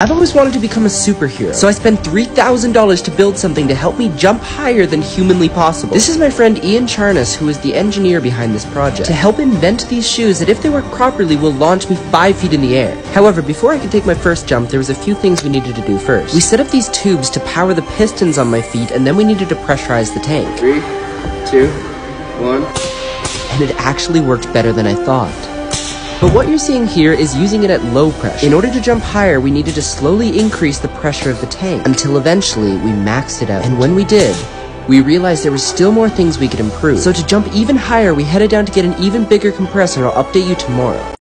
I've always wanted to become a superhero, so I spent $3,000 to build something to help me jump higher than humanly possible. This is my friend Ian Charnas, who is the engineer behind this project, to help invent these shoes that if they work properly will launch me 5 feet in the air. However, before I could take my first jump, there was a few things we needed to do first. We set up these tubes to power the pistons on my feet, and then we needed to pressurize the tank. Three, two, one. And it actually worked better than I thought. But what you're seeing here is using it at low pressure. In order to jump higher, we needed to slowly increase the pressure of the tank until eventually we maxed it out. And when we did, we realized there were still more things we could improve. So to jump even higher, we headed down to get an even bigger compressor I'll update you tomorrow.